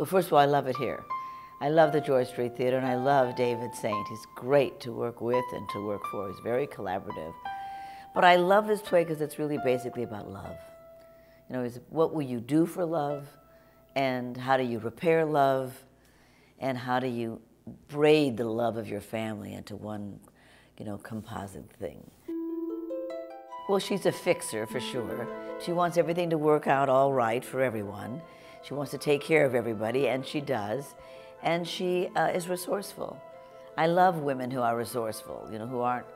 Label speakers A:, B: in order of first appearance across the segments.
A: Well, first of all, I love it here. I love the George Street Theater and I love David Saint. He's great to work with and to work for. He's very collaborative. But I love this play because it's really basically about love. You know, it's what will you do for love and how do you repair love and how do you braid the love of your family into one, you know, composite thing. Well, she's a fixer for sure. She wants everything to work out all right for everyone. She wants to take care of everybody, and she does. And she uh, is resourceful. I love women who are resourceful, you know, who aren't,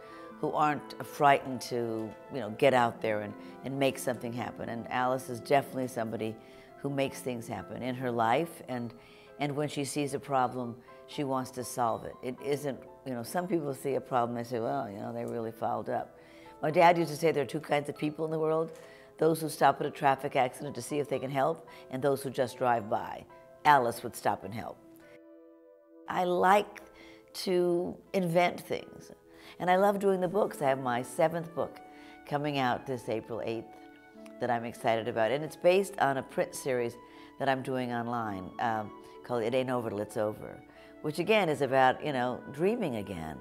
A: who aren't frightened to, you know, get out there and, and make something happen. And Alice is definitely somebody who makes things happen in her life. And, and when she sees a problem, she wants to solve it. It isn't, you know, some people see a problem, they say, well, you know, they really fouled up. My dad used to say there are two kinds of people in the world those who stop at a traffic accident to see if they can help, and those who just drive by. Alice would stop and help. I like to invent things, and I love doing the books. I have my seventh book coming out this April 8th that I'm excited about, and it's based on a print series that I'm doing online um, called It Ain't Over Till It's Over, which again is about, you know, dreaming again.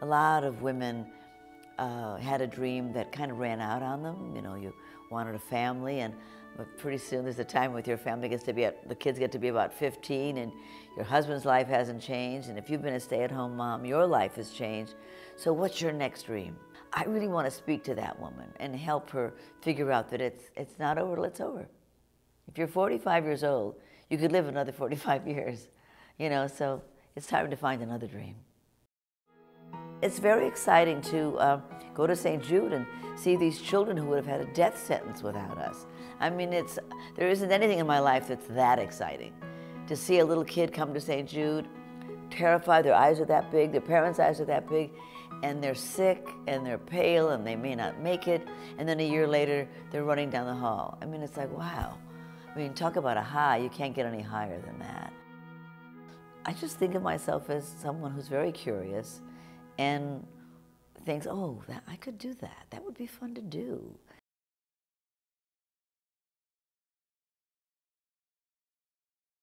A: A lot of women uh, had a dream that kind of ran out on them. You know, you wanted a family, and but pretty soon there's a time with your family gets to be at, the kids get to be about 15, and your husband's life hasn't changed, and if you've been a stay-at-home mom, your life has changed. So what's your next dream? I really want to speak to that woman and help her figure out that it's it's not over till it's over. If you're 45 years old, you could live another 45 years, you know. So it's time to find another dream. It's very exciting to uh, go to St. Jude and see these children who would have had a death sentence without us. I mean, it's, there isn't anything in my life that's that exciting. To see a little kid come to St. Jude, terrified, their eyes are that big, their parents' eyes are that big, and they're sick and they're pale and they may not make it, and then a year later, they're running down the hall. I mean, it's like, wow. I mean, talk about a high, you can't get any higher than that. I just think of myself as someone who's very curious and thinks, oh, that, I could do that. That would be fun to do.